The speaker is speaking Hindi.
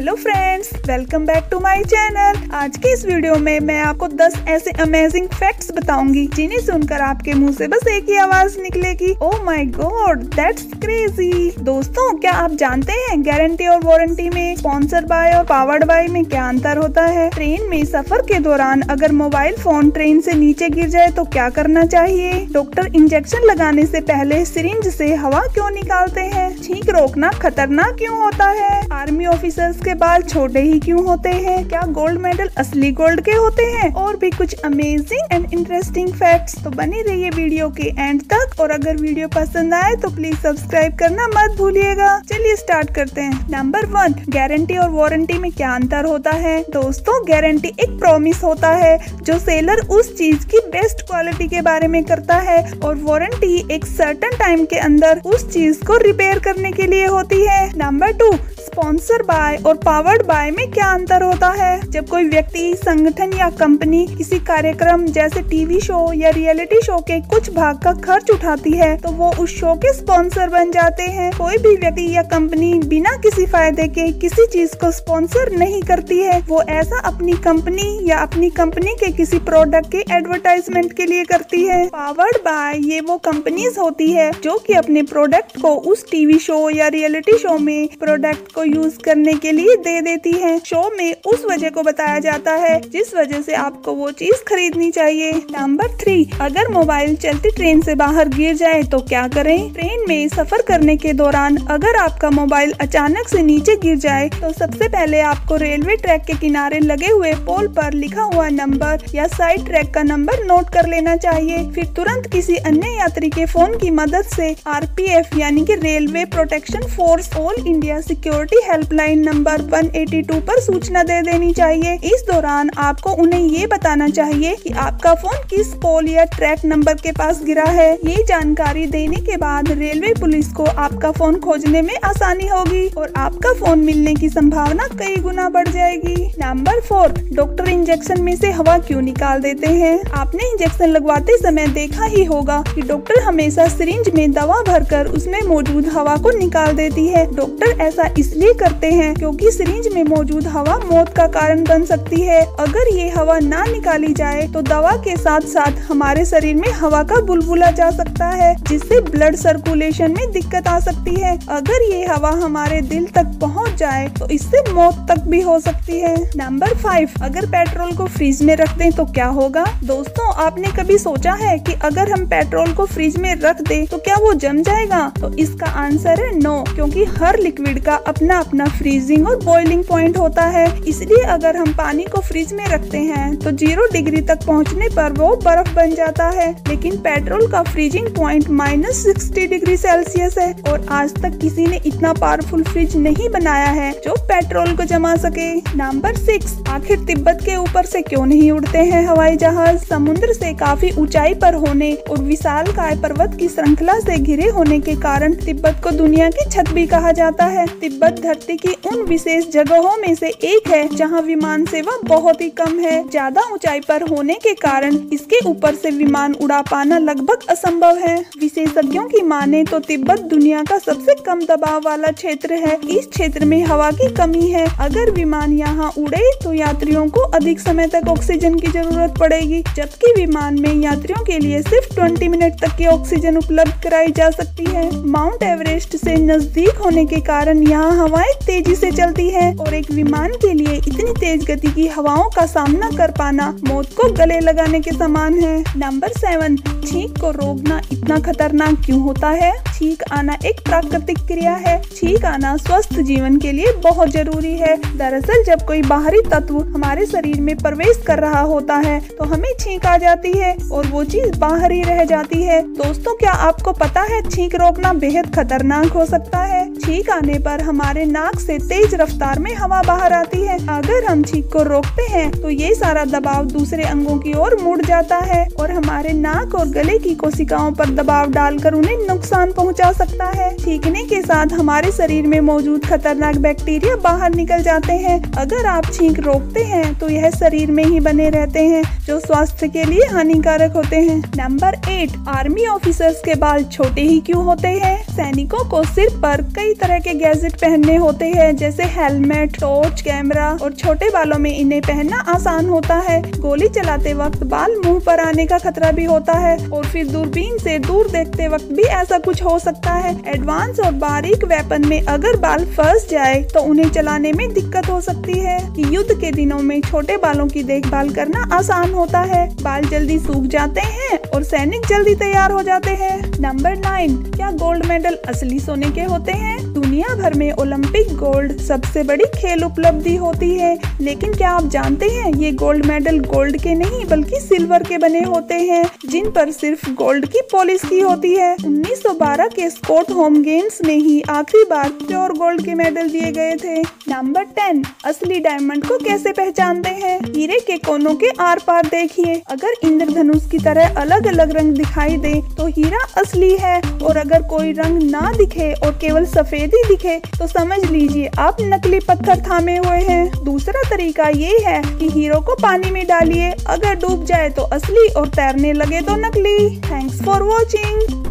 Hello friends welcome back to my channel आज के इस वीडियो में मैं आपको 10 ऐसे अमेजिंग फैक्ट्स बताऊँगी, जिन्हें सुनकर आपके मुँह से बस एक ही आवाज़ निकलेगी। Oh my god that's crazy दोस्तों, क्या आप जानते हैं गारंटी और वारंटी में स्पॉन्सर बाय और पावर्ड बाय में क्या अंतर होता है? ट्रेन में सफ़र के दौरान अगर मोबाइल फ़ोन ट्रेन से नीचे गिर जाए तो क्या करना चाहिए? डॉक्टर इंजेक्शन लगाने से पहले सिरिंज से हवा क्यों निकालते हैं? छींक रोकना खतरनाक क्यों होता है? आर्मी ऑफिसर्स बाल छोटे ही क्यों होते हैं? क्या गोल्ड मेडल असली गोल्ड के होते हैं? और भी कुछ अमेजिंग एंड इंटरेस्टिंग फैक्ट्स तो बने रहिए वीडियो के एंड तक। और अगर वीडियो पसंद आए तो प्लीज़ सब्सक्राइब करना मत भूलिएगा। चलिए स्टार्ट करते हैं। नंबर वन गारंटी और वारंटी में क्या अंतर होता है? दोस्तों गारंटी एक प्रॉमिस होता है, जो सेलर उस चीज़ की बेस्ट क्वालिटी के बारे में करता है। और वारंटी एक सर्टन टाइम के अंदर उस चीज़ को रिपेयर करने के लिए होती है। नंबर टू स्पॉन्सर बाय और पावर्ड बाय में क्या अंतर होता है? जब कोई व्यक्ति, संगठन या कंपनी किसी कार्यक्रम जैसे टीवी शो या रियलिटी शो के कुछ भाग का खर्च उठाती है तो वो उस शो के स्पॉन्सर बन जाते हैं। कोई भी व्यक्ति या कंपनी बिना किसी फ़ायदे के किसी चीज़ को स्पॉन्सर नहीं करती है। वो ऐसा अपनी कंपनी या अपनी कंपनी के किसी प्रोडक्ट के एडवर्टाइजमेंट के लिए करती है। पावर्ड बाय ये वो कंपनीज़ होती है, जो कि अपने प्रोडक्ट को उस टीवी शो या रियलिटी शो में प्रोडक्ट को यूज़ करने के लिए दे देती है। शो में उस वजह को बताया जाता है, जिस वजह से आपको वो चीज़ खरीदनी चाहिए। नंबर थ्री अगर मोबाइल चलती ट्रेन से बाहर गिर जाए तो क्या करें? ट्रेन में सफ़र करने के दौरान अगर आपका मोबाइल अचानक से नीचे गिर जाए तो सबसे पहले आपको रेलवे ट्रैक के किनारे लगे हुए पोल पर लिखा हुआ नंबर या साइड ट्रैक का नंबर नोट कर लेना चाहिए। फिर तुरंत किसी अन्य यात्री के फ़ोन की मदद से आरपीएफ यानी कि railway protection force all India security helpline number 182 पर सूचना दे देनी चाहिए। इस दौरान आपको उन्हें ये बताना चाहिए कि आपका फ़ोन किस पोल या ट्रैक नंबर के पास गिरा है। ये जानकारी देने के बाद रेलवे पुलिस को आपका फ़ोन खोजने में आसानी होगी और आपका फ़ोन मिलने की संभावना कई गुना बढ़ जाएगी। नंबर फोर डॉक्टर इंजेक्शन में से हवा क्यों निकाल देते हैं? आपने इंजेक्शन लगवाते समय देखा ही होगा कि डॉक्टर हमेशा सिरिंज में दवा भरकर उसमें मौजूद हवा को निकाल देती है। डॉक्टर ऐसा इसलिए इसलिए करते हैं क्योंकि सिरिंज में मौजूद हवा मौत का कारण बन सकती है। अगर ये हवा ना निकाली जाए तो दवा के साथ साथ हमारे शरीर में हवा का बुलबुला जा सकता है, जिससे ब्लड सर्कुलेशन में दिक्कत आ सकती है। अगर ये हवा हमारे दिल तक पहुँच जाए तो इससे मौत तक भी हो सकती है। नंबर फाइव अगर पेट्रोल को फ्रिज में रख दें तो क्या होगा? दोस्तों, आपने कभी सोचा है कि अगर हम पेट्रोल को फ्रिज में रख दें तो क्या वो जम जाएगा? तो इसका आंसर है नो क्योंकि हर लिक्विड का अपना अपना अपना फ्रीजिंग और बॉइलिंग पॉइंट होता है। इसलिए अगर हम पानी को फ्रिज में रखते हैं तो ज़ीरो डिग्री तक पहुँचने पर वो बर्फ़ बन जाता है। लेकिन पेट्रोल का freezing point minus sixty degree Celsius है और आज तक किसी ने इतना पावरफुल फ्रिज नहीं बनाया है जो पेट्रोल को जमा सके। नंबर सिक्स आखिर तिब्बत के ऊपर से क्यों नहीं उड़ते हैं हवाई जहाज़? समुद्र से काफ़ी ऊंचाई पर होने और विशाल काय पर्वत की श्रृंखला से घिरे होने के कारण तिब्बत को दुनिया की छत भी कहा जाता है। तिब्बत धरती की उन विशेष जगहों में से एक है, जहाँ विमान सेवा बहुत ही कम है। ज़्यादा ऊंचाई पर होने के कारण इसके ऊपर से विमान उड़ा पाना लगभग असंभव है। विशेषज्ञों की माने तो तिब्बत दुनिया का सबसे कम दबाव वाला क्षेत्र है। इस क्षेत्र में हवा की कमी है। अगर विमान यहाँ उड़े तो यात्रियों को अधिक समय तक ऑक्सीजन की ज़रूरत पड़ेगी, जबकि विमान में यात्रियों के लिए सिर्फ़ 20 मिनट तक की ऑक्सीजन उपलब्ध कराई जा सकती है। माउंट एवरेस्ट से नज़दीक होने के कारण यहाँ हवाएँ तेज़ी से चलती है और एक विमान के लिए इतनी तेज गति की हवाओं का सामना कर पाना मौत को गले लगाने के समान है। नंबर सेवन छींक को रोकना इतना खतरनाक क्यों होता है? छींक आना एक प्राकृतिक क्रिया है। छींक आना स्वस्थ जीवन के लिए बहुत ज़रूरी है। दरअसल, जब कोई बाहरी तत्व हमारे शरीर में प्रवेश कर रहा होता है तो हमें छींक आ जाती है और वो चीज़ बाहर ही रह जाती है। दोस्तों, क्या आपको पता है छींक रोकना बेहद खतरनाक हो सकता है? छींक आने पर हमारे नाक से तेज रफ्तार में हवा बाहर आती है। अगर हम छींक को रोकते हैं तो ये सारा दबाव दूसरे अंगों की ओर मुड़ जाता है और हमारे नाक और गले की कोशिकाओं पर दबाव डालकर उन्हें नुकसान पहुँचा सकता है। छींकने के साथ हमारे शरीर में मौजूद खतरनाक बैक्टीरिया बाहर निकल जाते हैं। अगर आप छींक रोकते हैं तो यह शरीर में ही बने रहते हैं, जो स्वास्थ्य के लिए हानिकारक होते हैं। नंबर एट, आर्मी ऑफिसर्स के बाल छोटे ही क्यों होते हैं? सैनिकों को सिर पर कई तरह के गैजेट पहनने बने होते हैं, जैसे हेलमेट, टॉर्च, कैमरा और छोटे बालों में इन्हें पहनना आसान होता है। गोली चलाते वक्त बाल मुँह पर आने का खतरा भी होता है और फिर दूरबीन से दूर देखते वक्त भी ऐसा कुछ हो सकता है। एडवांस और बारीक वेपन में अगर बाल फंस जाए तो उन्हें चलाने में दिक्कत हो सकती है। कि युद्ध के दिनों में छोटे बालों की देखभाल करना आसान होता है। बाल जल्दी सूख जाते हैं और सैनिक जल्दी तैयार हो जाते हैं। नंबर नाइन, क्या गोल्ड मेडल असली सोने के होते हैं? दुनिया भर में ओलंपिक गोल्ड सबसे बड़ी खेल उपलब्धि होती है। लेकिन क्या आप जानते हैं, ये गोल्ड मेडल गोल्ड के नहीं, बल्कि सिल्वर के बने होते हैं, जिन पर सिर्फ़ गोल्ड की पॉलिश की होती है। 1912 के स्कोट होम गेम्स में ही आखिरी बार प्योर गोल्ड के मेडल दिए गए थे। नंबर टेन, असली डायमंड को कैसे पहचानते हैं? हीरे के कोनों के आर पार देखिए। अगर इंद्रधनुष की तरह अलग अलग रंग दिखाई दे तो हीरा असली है, और अगर कोई रंग ना दिखे और केवल सफ़ेद दिखे तो समझ लीजिए, आप नकली पत्थर थामे हुए हैं। दूसरा तरीका ये है कि हीरो को पानी में डालिए। अगर डूब जाए तो असली और तैरने लगे तो नकली। Thanks for watching